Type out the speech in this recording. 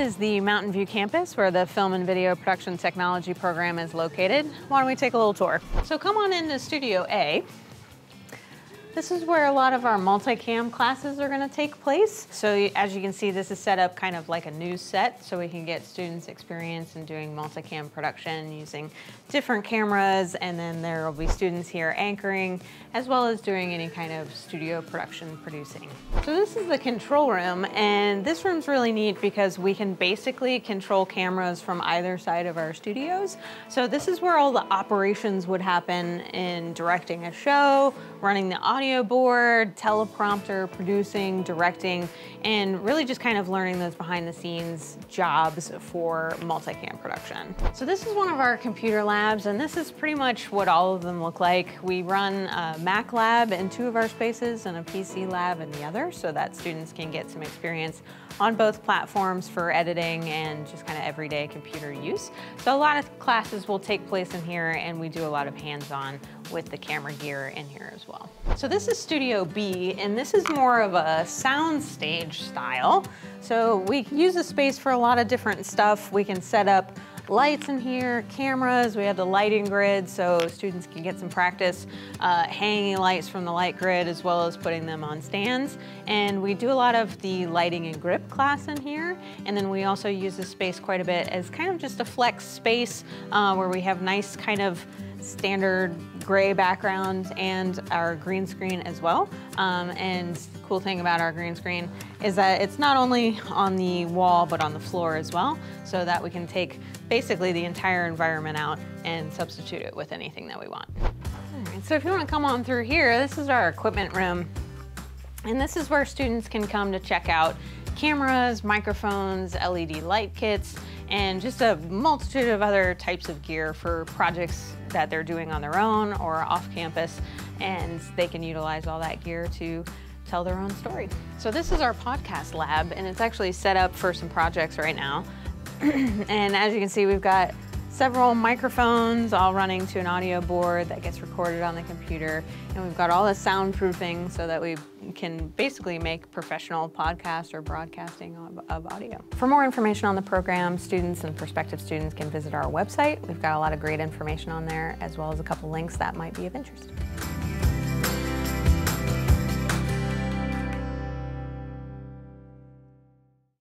is the Mountain View campus where the Film and Video Production Technology program is located. Why don't we take a little tour? So come on into Studio A. This is where a lot of our multicam classes are going to take place. So as you can see, this is set up kind of like a news set so we can get students experience in doing multicam production using different cameras and then there will be students here anchoring as well as doing any kind of studio production producing. So this is the control room and this room's really neat because we can basically control cameras from either side of our studios. So this is where all the operations would happen in directing a show, running the audio audio board, teleprompter, producing, directing, and really just kind of learning those behind the scenes jobs for multicam production. So this is one of our computer labs, and this is pretty much what all of them look like. We run a Mac lab in two of our spaces and a PC lab in the other so that students can get some experience on both platforms for editing and just kind of everyday computer use. So a lot of classes will take place in here and we do a lot of hands-on with the camera gear in here as well. So this is Studio B, and this is more of a sound stage style. So we use the space for a lot of different stuff. We can set up lights in here, cameras, we have the lighting grid so students can get some practice uh, hanging lights from the light grid as well as putting them on stands. And we do a lot of the lighting and grip class in here. And then we also use this space quite a bit as kind of just a flex space uh, where we have nice kind of standard gray background and our green screen as well. Um, and cool thing about our green screen is that it's not only on the wall but on the floor as well so that we can take basically the entire environment out and substitute it with anything that we want. so if you want to come on through here, this is our equipment room. And this is where students can come to check out cameras, microphones, LED light kits, and just a multitude of other types of gear for projects that they're doing on their own or off campus. And they can utilize all that gear to tell their own story. So this is our podcast lab and it's actually set up for some projects right now. and as you can see, we've got several microphones all running to an audio board that gets recorded on the computer. And we've got all the soundproofing so that we can basically make professional podcast or broadcasting of, of, audio. For more information on the program, students and prospective students can visit our website. We've got a lot of great information on there as well as a couple links that might be of interest.